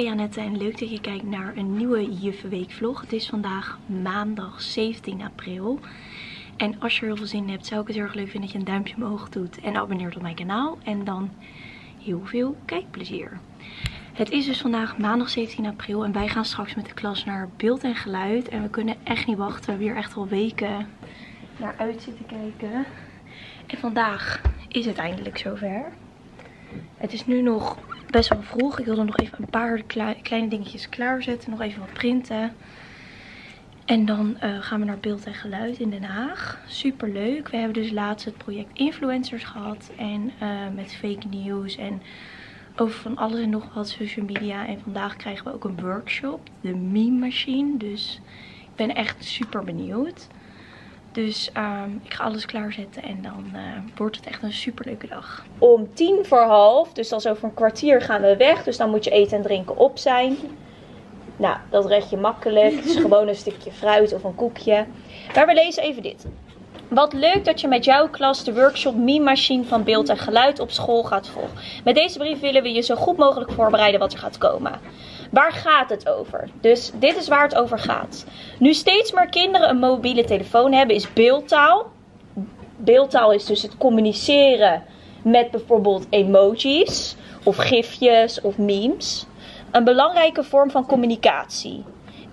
Ben Janette en leuk dat je kijkt naar een nieuwe Juffenweek vlog. Het is vandaag maandag 17 april. En als je er heel veel zin in hebt, zou ik het heel erg leuk vinden dat je een duimpje omhoog doet en abonneert op mijn kanaal. En dan heel veel kijkplezier. Het is dus vandaag maandag 17 april en wij gaan straks met de klas naar beeld en geluid. En we kunnen echt niet wachten. We hebben hier echt al weken naar uit zitten kijken. En vandaag is het eindelijk zover. Het is nu nog best wel vroeg. Ik wilde nog even een paar kleine dingetjes klaarzetten. Nog even wat printen. En dan uh, gaan we naar beeld en geluid in Den Haag. Super leuk. We hebben dus laatst het project influencers gehad. En uh, met fake news en over van alles en nog wat social media. En vandaag krijgen we ook een workshop. De meme machine. Dus ik ben echt super benieuwd. Dus um, ik ga alles klaarzetten en dan uh, wordt het echt een super leuke dag. Om tien voor half, dus dan over een kwartier gaan we weg. Dus dan moet je eten en drinken op zijn. Nou, dat red je makkelijk. Het is gewoon een stukje fruit of een koekje. Maar we lezen even dit. Wat leuk dat je met jouw klas de workshop Meme Machine van beeld en geluid op school gaat volgen. Met deze brief willen we je zo goed mogelijk voorbereiden wat er gaat komen. Waar gaat het over? Dus dit is waar het over gaat. Nu steeds meer kinderen een mobiele telefoon hebben, is beeldtaal. Beeldtaal is dus het communiceren met bijvoorbeeld emojis of gifjes of memes. Een belangrijke vorm van communicatie.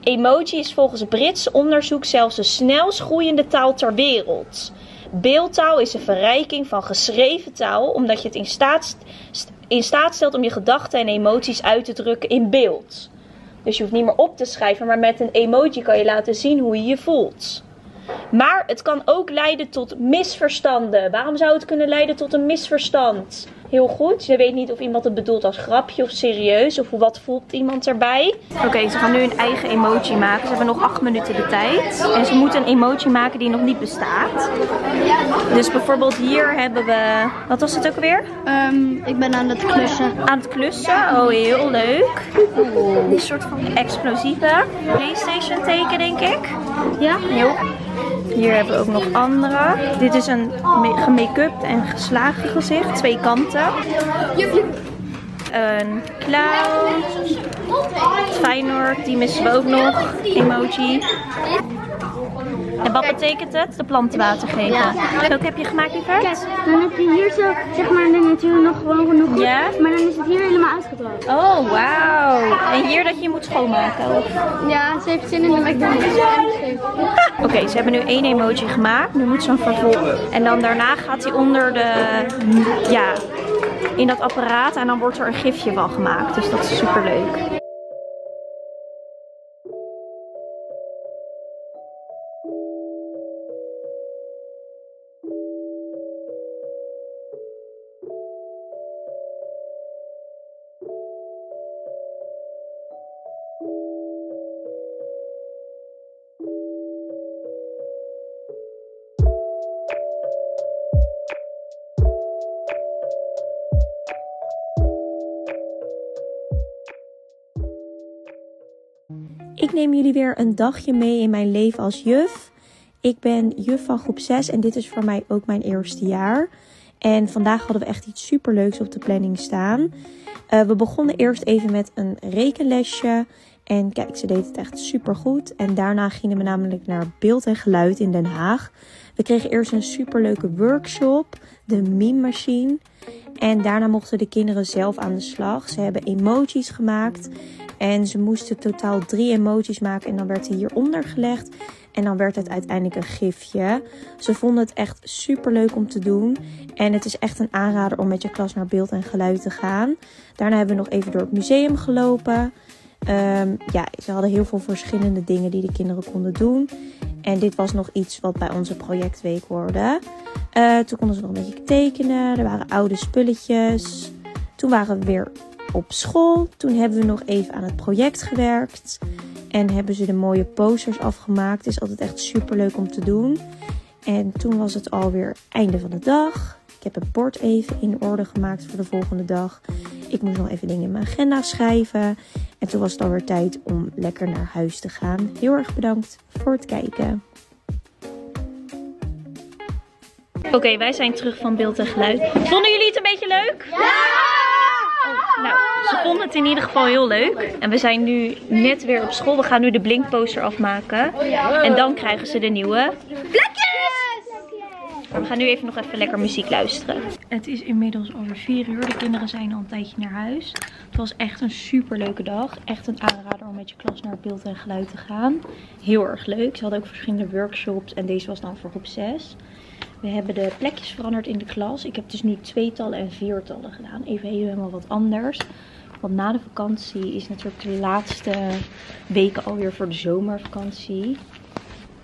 Emoji is volgens Brits onderzoek zelfs de snelst groeiende taal ter wereld. Beeldtaal is een verrijking van geschreven taal, omdat je het in staat, in staat stelt om je gedachten en emoties uit te drukken in beeld. Dus je hoeft niet meer op te schrijven, maar met een emoji kan je laten zien hoe je je voelt. Maar het kan ook leiden tot misverstanden. Waarom zou het kunnen leiden tot een misverstand? Heel goed. Je weet niet of iemand het bedoelt als grapje of serieus. Of wat voelt iemand erbij. Oké, ze gaan nu een eigen emoji maken. Ze hebben nog 8 minuten de tijd. En ze moeten een emoji maken die nog niet bestaat. Dus bijvoorbeeld hier hebben we... Wat was het ook weer? Um, ik ben aan het klussen. Aan het klussen? Oh, heel leuk. Een soort van explosieve Playstation teken, denk ik. Ja. Heel hier hebben we ook nog andere. Dit is een gemake-up en geslagen gezicht. Twee kanten. Een clown. Feyenoord, die missen we ook nog. Emoji. En wat betekent het? De planten water geven. Ja. Welke heb je gemaakt, lieverd? Kijk, dan heb je hier zo, zeg maar, de natuur nog gewoon genoeg Ja? Maar dan is het hier helemaal uitgedroogd. Oh, wauw. En hier dat je moet schoonmaken? Of? Ja, ze heeft zin in de McDonald's. Oké, ze hebben nu één emoji gemaakt. Nu moet ze hem vervolgen. En dan daarna gaat hij onder de, ja, in dat apparaat. En dan wordt er een gifje van gemaakt. Dus dat is super leuk. Neem jullie weer een dagje mee in mijn leven als juf. Ik ben juf van groep 6 en dit is voor mij ook mijn eerste jaar. En vandaag hadden we echt iets superleuks op de planning staan. Uh, we begonnen eerst even met een rekenlesje. En kijk, ze deed het echt super goed. En daarna gingen we namelijk naar beeld en geluid in Den Haag. We kregen eerst een superleuke workshop, de meme machine. En daarna mochten de kinderen zelf aan de slag. Ze hebben emojis gemaakt. En ze moesten totaal drie emoties maken. En dan werd hij hieronder gelegd. En dan werd het uiteindelijk een gifje. Ze vonden het echt super leuk om te doen. En het is echt een aanrader om met je klas naar beeld en geluid te gaan. Daarna hebben we nog even door het museum gelopen. Um, ja, ze hadden heel veel verschillende dingen die de kinderen konden doen. En dit was nog iets wat bij onze projectweek hoorde. Uh, toen konden ze nog een beetje tekenen. Er waren oude spulletjes. Toen waren we weer op school. Toen hebben we nog even aan het project gewerkt. En hebben ze de mooie posters afgemaakt. Is altijd echt super leuk om te doen. En toen was het alweer einde van de dag. Ik heb het bord even in orde gemaakt voor de volgende dag. Ik moest nog even dingen in mijn agenda schrijven. En toen was het alweer tijd om lekker naar huis te gaan. Heel erg bedankt voor het kijken. Oké, wij zijn terug van beeld en geluid. Vonden jullie het een beetje leuk? Ja! nou, Ze vonden het in ieder geval heel leuk. En we zijn nu net weer op school. We gaan nu de blinkposter afmaken. En dan krijgen ze de nieuwe we gaan nu even nog even lekker muziek luisteren. Het is inmiddels over 4 uur. De kinderen zijn al een tijdje naar huis. Het was echt een super leuke dag. Echt een aanrader om met je klas naar beeld en geluid te gaan. Heel erg leuk. Ze hadden ook verschillende workshops. En deze was dan voor groep 6. We hebben de plekjes veranderd in de klas. Ik heb dus nu tweetallen en viertallen gedaan. Even helemaal wat anders. Want na de vakantie is natuurlijk de laatste weken alweer voor de zomervakantie.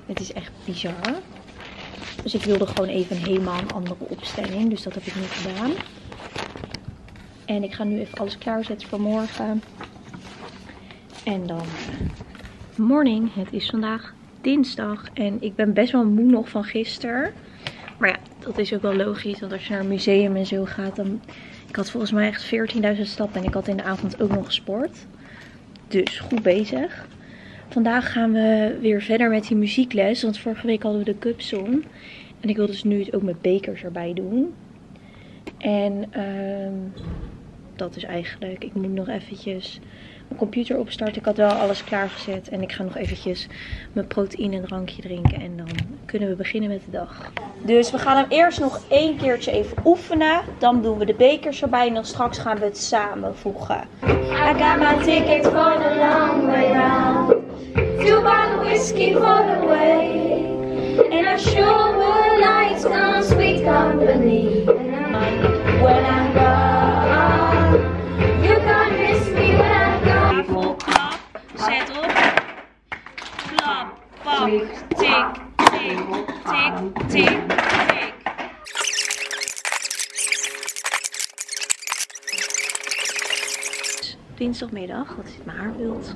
Het is echt bizar. Dus ik wilde gewoon even helemaal een andere opstelling. Dus dat heb ik nu gedaan. En ik ga nu even alles klaarzetten voor morgen. En dan morning. Het is vandaag dinsdag. En ik ben best wel moe nog van gisteren. Maar ja, dat is ook wel logisch. Want als je naar een museum en zo gaat, dan... Ik had volgens mij echt 14.000 stappen. En ik had in de avond ook nog gesport. Dus goed bezig. Vandaag gaan we weer verder met die muziekles. Want vorige week hadden we de Cup Song. En ik wil dus nu het ook met bekers erbij doen. En um, dat is eigenlijk. Ik moet nog eventjes mijn computer opstarten. Ik had wel alles klaargezet. En ik ga nog eventjes mijn proteïne drankje drinken. En dan kunnen we beginnen met de dag. Dus we gaan hem eerst nog één keertje even oefenen. Dan doen we de bekers erbij. En dan straks gaan we het samenvoegen. I ticket for the long way round. Two bottle whiskey for the way. And I sure would like some sweet company. When I'm gone, you can miss me when I'm gone. Tafel, klap, zet op. Klap, pak, tik, tik, tik, Dinsdagmiddag, dat is mijn haarbeeld.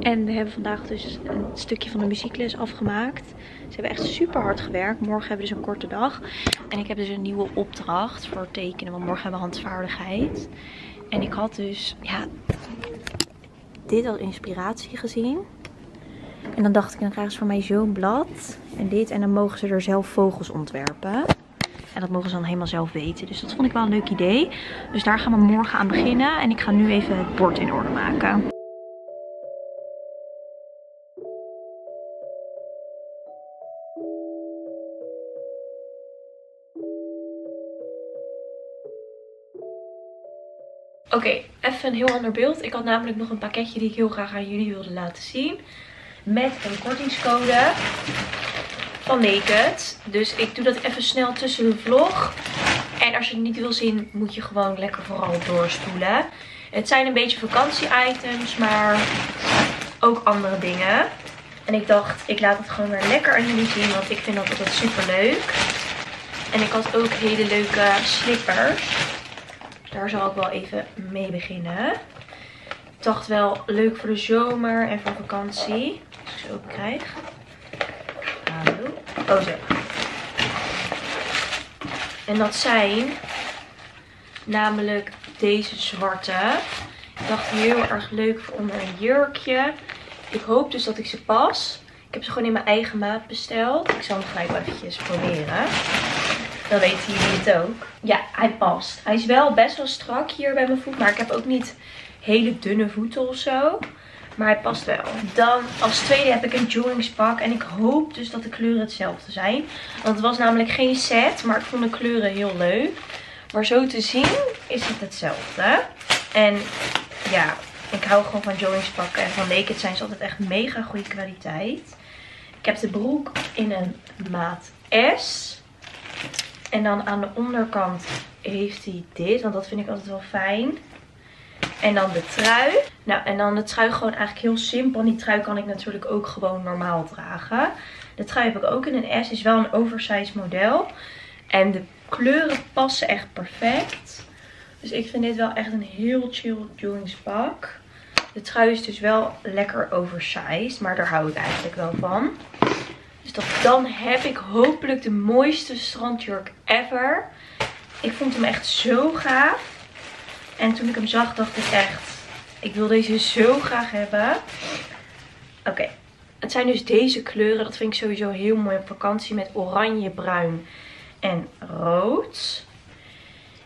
En we hebben vandaag dus een stukje van de muziekles afgemaakt. Ze hebben echt super hard gewerkt. Morgen hebben we dus een korte dag. En ik heb dus een nieuwe opdracht voor tekenen. Want morgen hebben we handvaardigheid. En ik had dus, ja, dit als inspiratie gezien. En dan dacht ik, dan krijgen ze van mij zo'n blad. En dit. En dan mogen ze er zelf vogels ontwerpen. En dat mogen ze dan helemaal zelf weten. Dus dat vond ik wel een leuk idee. Dus daar gaan we morgen aan beginnen. En ik ga nu even het bord in orde maken. Oké, even een heel ander beeld. Ik had namelijk nog een pakketje die ik heel graag aan jullie wilde laten zien. Met een kortingscode van Naked. Dus ik doe dat even snel tussen de vlog. En als je het niet wil zien, moet je gewoon lekker vooral doorspoelen. Het zijn een beetje vakantie-items, maar ook andere dingen. En ik dacht, ik laat het gewoon weer lekker aan jullie zien, want ik vind dat altijd super leuk. En ik had ook hele leuke slippers. Daar zal ik wel even mee beginnen. Ik dacht wel leuk voor de zomer en voor vakantie. Als ik ze ook krijg. Oh zo. En dat zijn namelijk deze zwarte. Ik dacht heel erg leuk voor onder een jurkje. Ik hoop dus dat ik ze pas. Ik heb ze gewoon in mijn eigen maat besteld. Ik zal hem gelijk wel eventjes proberen. Dan weten jullie het ook. Ja, hij past. Hij is wel best wel strak hier bij mijn voet. Maar ik heb ook niet hele dunne voeten of zo. Maar hij past wel. Dan als tweede heb ik een joggingspak. En ik hoop dus dat de kleuren hetzelfde zijn. Want het was namelijk geen set. Maar ik vond de kleuren heel leuk. Maar zo te zien is het hetzelfde. En ja, ik hou gewoon van joggingspakken. En van Naked zijn ze altijd echt mega goede kwaliteit. Ik heb de broek in een maat S. En dan aan de onderkant heeft hij dit. Want dat vind ik altijd wel fijn. En dan de trui. Nou, en dan de trui gewoon eigenlijk heel simpel. Die trui kan ik natuurlijk ook gewoon normaal dragen. De trui heb ik ook in een S. Is wel een oversized model. En de kleuren passen echt perfect. Dus ik vind dit wel echt een heel chill joggingspak. De trui is dus wel lekker oversized. Maar daar hou ik eigenlijk wel van. Dus dan heb ik hopelijk de mooiste strandjurk ever. Ik vond hem echt zo gaaf. En toen ik hem zag dacht ik echt, ik wil deze zo graag hebben. Oké, het zijn dus deze kleuren. Dat vind ik sowieso heel mooi op vakantie met oranje, bruin en rood.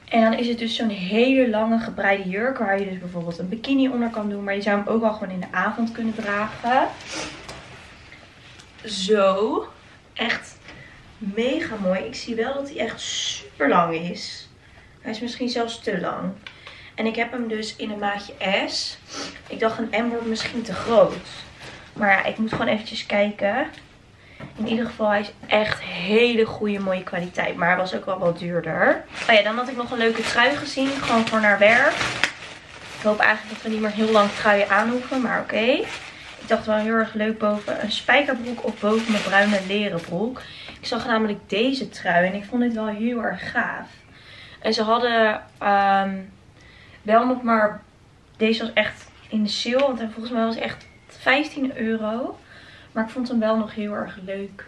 En dan is het dus zo'n hele lange gebreide jurk waar je dus bijvoorbeeld een bikini onder kan doen. Maar je zou hem ook al gewoon in de avond kunnen dragen. Zo. Echt mega mooi. Ik zie wel dat hij echt super lang is. Hij is misschien zelfs te lang. En ik heb hem dus in een maatje S. Ik dacht een M wordt misschien te groot. Maar ja, ik moet gewoon eventjes kijken. In ieder geval, hij is echt hele goede, mooie kwaliteit. Maar hij was ook wel wat duurder. Oh ja, dan had ik nog een leuke trui gezien. Gewoon voor naar werk. Ik hoop eigenlijk dat we niet meer heel lang truien aan hoeven. Maar oké. Ik dacht wel heel erg leuk boven een spijkerbroek of boven mijn bruine leren broek. Ik zag namelijk deze trui en ik vond dit wel heel erg gaaf. En ze hadden um, wel nog maar... Deze was echt in de sale. Want volgens mij was echt 15 euro. Maar ik vond hem wel nog heel erg leuk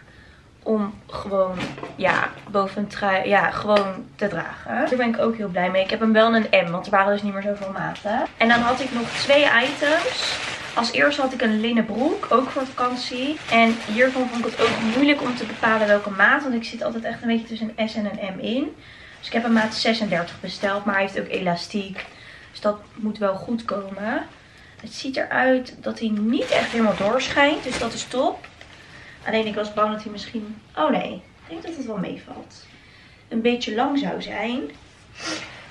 om gewoon, ja, boven een trui, ja, gewoon te dragen. Daar ben ik ook heel blij mee. Ik heb hem wel in een M, want er waren dus niet meer zoveel maten. En dan had ik nog twee items. Als eerste had ik een linnen broek, ook voor vakantie. En hiervan vond ik het ook moeilijk om te bepalen welke maat. Want ik zit altijd echt een beetje tussen een S en een M in. Dus ik heb een maat 36 besteld, maar hij heeft ook elastiek. Dus dat moet wel goed komen. Het ziet eruit dat hij niet echt helemaal doorschijnt. Dus dat is top. Alleen ik was bang dat hij misschien... Oh nee, ik denk dat het wel meevalt. Een beetje lang zou zijn.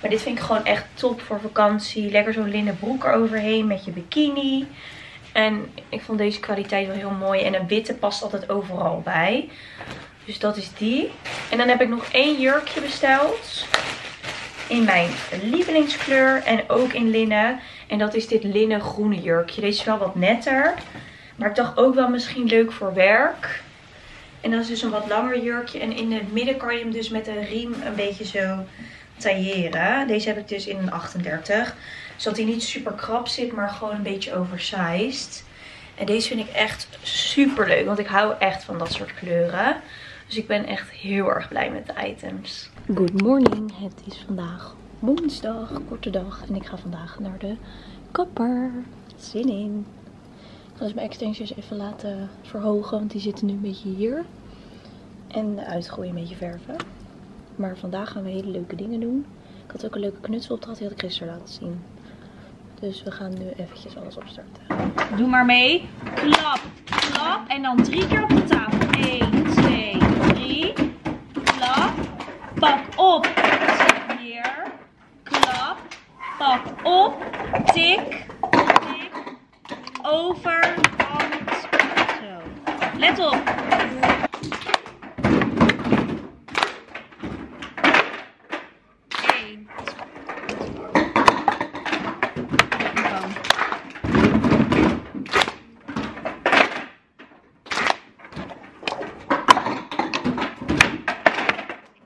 Maar dit vind ik gewoon echt top voor vakantie. Lekker zo'n linnen broek eroverheen met je bikini. En ik vond deze kwaliteit wel heel mooi. En een witte past altijd overal bij. Dus dat is die. En dan heb ik nog één jurkje besteld. In mijn lievelingskleur. En ook in linnen. En dat is dit linnen groene jurkje. Deze is wel wat netter. Maar ik dacht ook wel misschien leuk voor werk. En dat is dus een wat langer jurkje. En in het midden kan je hem dus met een riem een beetje zo tailleren. Deze heb ik dus in een 38. Zodat hij niet super krap zit, maar gewoon een beetje oversized. En deze vind ik echt super leuk. Want ik hou echt van dat soort kleuren. Dus ik ben echt heel erg blij met de items. Good morning. Het is vandaag woensdag, korte dag. En ik ga vandaag naar de kapper. Zin in. Ik ga dus mijn extensions even laten verhogen, want die zitten nu een beetje hier. En uitgooien, een beetje verven. Maar vandaag gaan we hele leuke dingen doen. Ik had ook een leuke knutselopdracht, die had ik gisteren laten zien. Dus we gaan nu eventjes alles opstarten. Doe maar mee. Klap, klap. En dan drie keer op de tafel. 1, Op. Pak op. Tik. Tik. Over. Hand. Zo. Let op. Eén.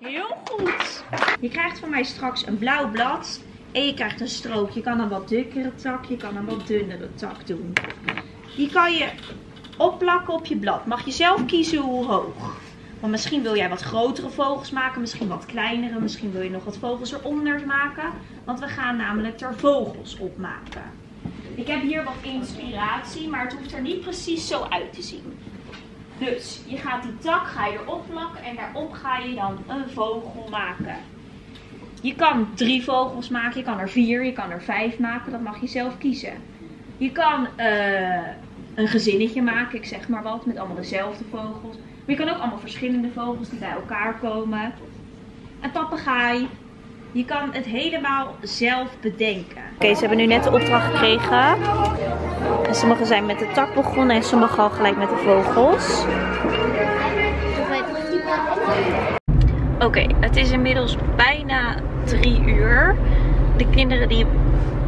Heel goed. Je krijgt van mij straks een blauw blad en je krijgt een strook. Je kan een wat dikkere tak, je kan een wat dunnere tak doen. Die kan je opplakken op je blad. Mag je zelf kiezen hoe hoog. Want misschien wil jij wat grotere vogels maken, misschien wat kleinere, misschien wil je nog wat vogels eronder maken. Want we gaan namelijk er vogels op maken. Ik heb hier wat inspiratie, maar het hoeft er niet precies zo uit te zien. Dus je gaat die tak ga je erop plakken en daarop ga je dan een vogel maken. Je kan drie vogels maken, je kan er vier, je kan er vijf maken. Dat mag je zelf kiezen. Je kan uh, een gezinnetje maken, ik zeg maar wat, met allemaal dezelfde vogels. Maar je kan ook allemaal verschillende vogels die bij elkaar komen. Een papegaai. Je kan het helemaal zelf bedenken. Oké, ze hebben nu net de opdracht gekregen. En sommige zijn met de tak begonnen en sommige al gelijk met de vogels. Oké, het is inmiddels bijna drie uur. De kinderen die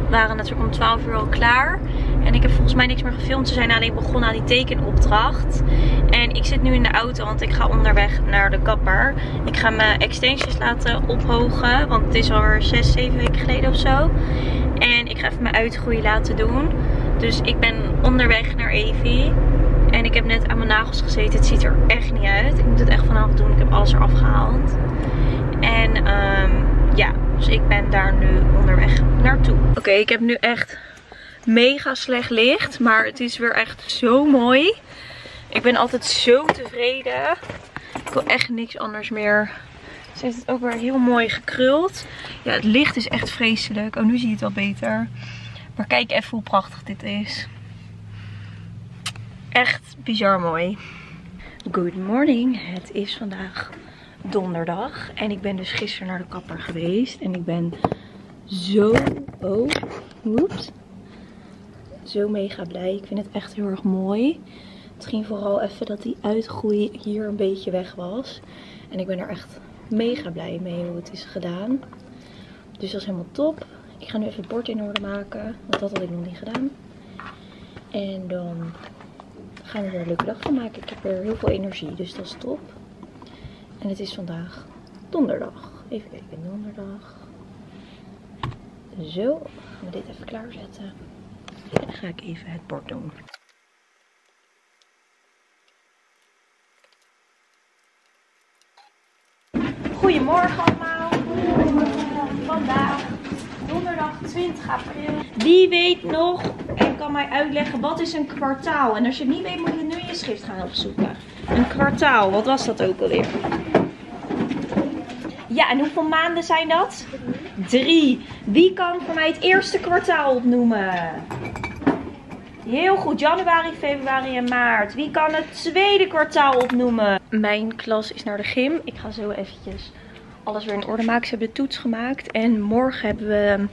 waren natuurlijk om 12 uur al klaar. En ik heb volgens mij niks meer gefilmd. Ze zijn alleen begonnen aan die tekenopdracht. En ik zit nu in de auto, want ik ga onderweg naar de kapper. Ik ga mijn extensions laten ophogen. Want het is alweer 6, 7 weken geleden of zo. En ik ga even mijn uitgroei laten doen. Dus ik ben onderweg naar Evie. En ik heb net aan mijn nagels gezeten. Het ziet er echt niet uit. Ik moet het echt vanavond doen. Ik heb alles eraf gehaald. En um, ja, dus ik ben daar nu onderweg naartoe. Oké, ik heb nu echt mega slecht licht. Maar het is weer echt zo mooi. Ik ben altijd zo tevreden. Ik wil echt niks anders meer Ze heeft het ook weer heel mooi gekruld. Ja, het licht is echt vreselijk. Oh, nu zie je het wel beter. Maar kijk even hoe prachtig dit is. Echt bizar mooi. Good morning. Het is vandaag donderdag. En ik ben dus gisteren naar de kapper geweest. En ik ben zo... Oh, woeps. Zo mega blij. Ik vind het echt heel erg mooi. Ging vooral even dat die uitgroei hier een beetje weg was. En ik ben er echt mega blij mee hoe het is gedaan. Dus dat is helemaal top. Ik ga nu even het bord in orde maken. Want dat had ik nog niet gedaan. En dan gaan we er een leuke dag van maken. Ik heb weer heel veel energie. Dus dat is top. En het is vandaag donderdag. Even kijken, donderdag. Zo, gaan we dit even klaarzetten. En dan ga ik even het bord doen. Goedemorgen allemaal. Vandaag, donderdag 20 april. Wie weet nog en kan mij uitleggen wat is een kwartaal? En als je het niet weet moet je nu je schrift gaan opzoeken. Een kwartaal, wat was dat ook alweer? Ja, en hoeveel maanden zijn dat? Drie. Wie kan voor mij het eerste kwartaal opnoemen? Heel goed, januari, februari en maart. Wie kan het tweede kwartaal opnoemen? Mijn klas is naar de gym. Ik ga zo eventjes alles weer in orde maken. Ze hebben de toets gemaakt. En morgen hebben we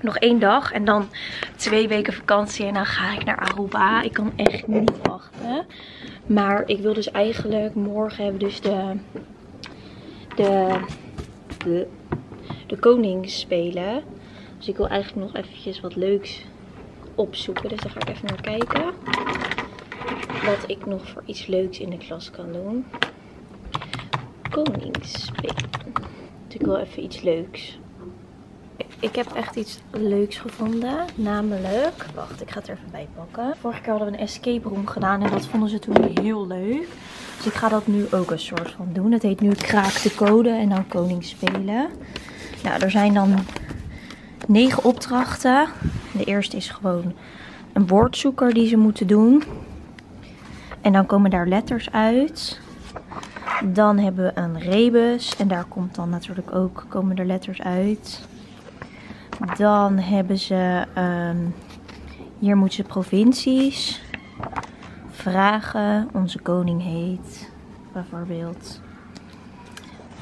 nog één dag. En dan twee weken vakantie. En dan ga ik naar Aruba. Ik kan echt niet wachten. Maar ik wil dus eigenlijk... Morgen hebben we dus de... De... De... De koningsspelen. Dus ik wil eigenlijk nog eventjes wat leuks opzoeken. Dus daar ga ik even naar kijken. Wat ik nog voor iets leuks in de klas kan doen. Koningsspelen. Dus ik wil even iets leuks. Ik heb echt iets leuks gevonden. Namelijk, wacht, ik ga het er even bij pakken. Vorige keer hadden we een escape room gedaan en dat vonden ze toen heel leuk. Dus ik ga dat nu ook een soort van doen. Het heet nu Kraak de Code en dan Koningsspelen. Nou, er zijn dan negen opdrachten. De eerste is gewoon een woordzoeker die ze moeten doen. En dan komen daar letters uit. Dan hebben we een rebus. En daar komt dan natuurlijk ook, komen er letters uit. Dan hebben ze, um, hier moeten ze provincies vragen. Onze koning heet, bijvoorbeeld.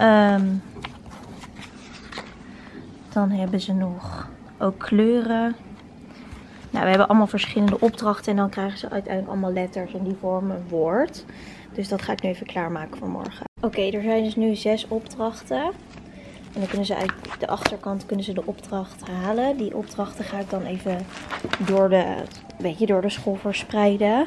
Um, dan hebben ze nog ook kleuren. Nou, we hebben allemaal verschillende opdrachten en dan krijgen ze uiteindelijk allemaal letters en die vormen een woord. Dus dat ga ik nu even klaarmaken voor morgen. Oké, er zijn dus nu zes opdrachten. En dan kunnen ze uit de achterkant kunnen ze de opdracht halen. Die opdrachten ga ik dan even door de, beetje door de school verspreiden.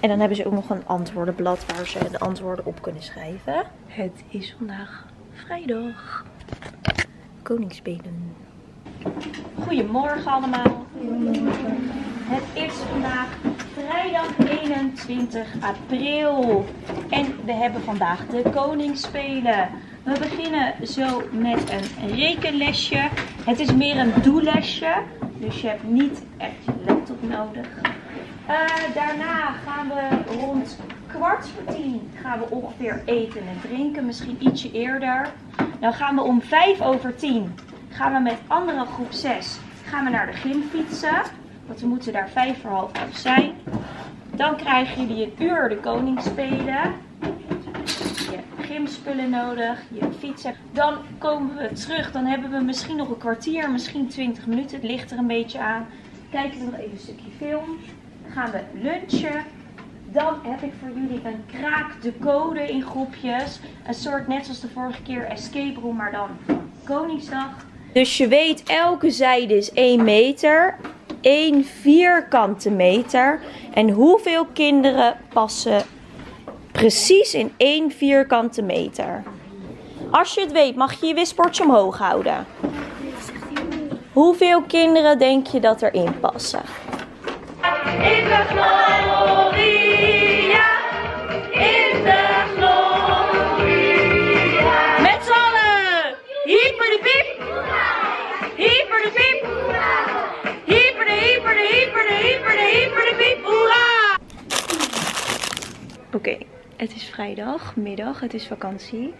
En dan hebben ze ook nog een antwoordenblad waar ze de antwoorden op kunnen schrijven. Het is vandaag vrijdag. Koningsspelen. Goedemorgen allemaal. Het is vandaag vrijdag 21 april. En we hebben vandaag de Koningsspelen. We beginnen zo met een rekenlesje. Het is meer een doellesje. Dus je hebt niet echt je laptop nodig. Uh, daarna gaan we rond kwart voor tien gaan we ongeveer eten en drinken. Misschien ietsje eerder. Dan gaan we om vijf over tien gaan we met andere groep 6 gaan we naar de gym fietsen. Want we moeten daar vijf voor half elf zijn. Dan krijgen jullie een uur de koning spelen. Je gymspullen nodig, je fietsen. Dan komen we terug. Dan hebben we misschien nog een kwartier, misschien 20 minuten. Het ligt er een beetje aan. Kijken we nog even een stukje film. Gaan we lunchen. Dan heb ik voor jullie een kraak de code in groepjes. Een soort net zoals de vorige keer escape room, maar dan Koningsdag. Dus je weet, elke zijde is 1 meter. 1 vierkante meter. En hoeveel kinderen passen precies in 1 vierkante meter? Als je het weet, mag je je wisbordje omhoog houden. Hoeveel kinderen denk je dat erin passen? In de gloria, in de gloria. Met z'n allen, hyper de piep. Hyper de piep. Hyper de hyper de hyper de hyper de de piep. Hoera! Oké, het is vrijdag, middag, het is vakantie.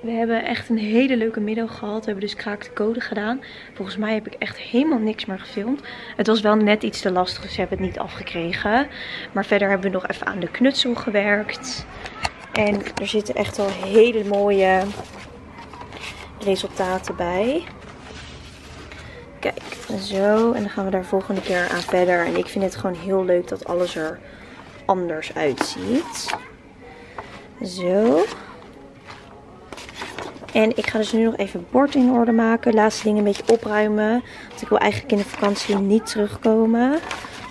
We hebben echt een hele leuke middag gehad. We hebben dus kraak de code gedaan. Volgens mij heb ik echt helemaal niks meer gefilmd. Het was wel net iets te lastig, dus ze hebben het niet afgekregen. Maar verder hebben we nog even aan de knutsel gewerkt. En er zitten echt al hele mooie resultaten bij. Kijk, zo. En dan gaan we daar volgende keer aan verder. En ik vind het gewoon heel leuk dat alles er anders uitziet. Zo. En ik ga dus nu nog even bord in orde maken. Laatste dingen een beetje opruimen. Want ik wil eigenlijk in de vakantie niet terugkomen.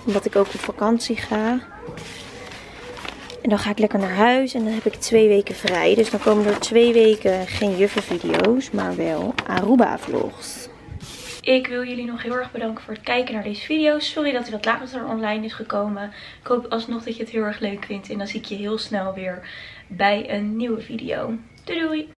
Omdat ik ook op vakantie ga. En dan ga ik lekker naar huis. En dan heb ik twee weken vrij. Dus dan komen er twee weken geen juffenvideo's. Maar wel Aruba vlogs. Ik wil jullie nog heel erg bedanken voor het kijken naar deze video. Sorry dat hij wat later online is gekomen. Ik hoop alsnog dat je het heel erg leuk vindt. En dan zie ik je heel snel weer bij een nieuwe video. Doei doei!